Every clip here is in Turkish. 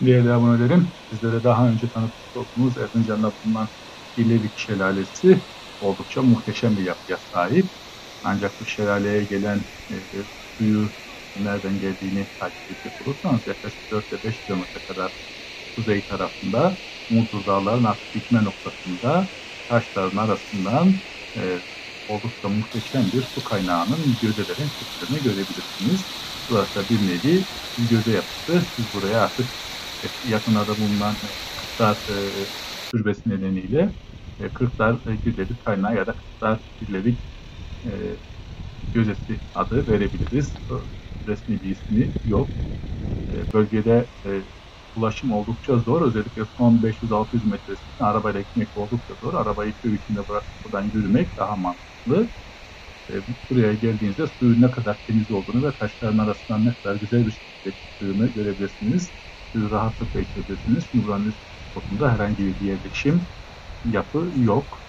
Değerli abonelerim, sizlere daha önce tanıtmış olduğumuz Erzincan'da bulunan İlevik Şelalesi oldukça muhteşem bir yapıya sahip. Ancak bu şelaleye gelen e, suyu nereden geldiğini takip edecek olursanız yaklaşık 4 5 kilometre kadar kuzey tarafında Muzur Dağları'nın artık bitme noktasında taşların arasından e, oldukça muhteşem bir su kaynağının gödelerin çıktığını görebilirsiniz. Burası bir nevi bir göze yapısı. Siz buraya artık yakınlarda bulunan Kırklar e, türbesi nedeniyle e, Kırklar e, Gülleri kaynağı ya da Kırklar Gülleri e, Gözesi adı verebiliriz. Resmi bir ismi yok. E, bölgede e, ulaşım oldukça zor. Özellikle son 500-600 metresinde arabayla gitmek oldukça zor. Arabayı köy içinde bırakıp buradan yürümek daha mantıklı. E, buraya geldiğinizde suyun ne kadar temiz olduğunu ve taşların arasından ne kadar güzel bir şekilde çıktığını görebilirsiniz siz rahatlıkla buranın üst kısmında herhangi bir yerleşim yapı yok.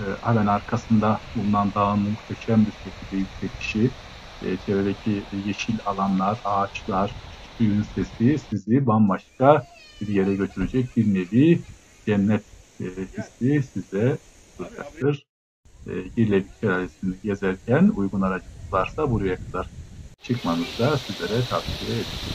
E, hemen arkasında bulunan dağın muhteşem bir şekilde yükselişi, e, çevredeki yeşil alanlar, ağaçlar, suyun sesi sizi bambaşka bir yere götürecek bir nevi cennet e, hissi size duracaktır. E, Girlevik Şelalesi'ni gezerken uygun aracınız varsa buraya kadar çıkmanızı da sizlere tavsiye ederim.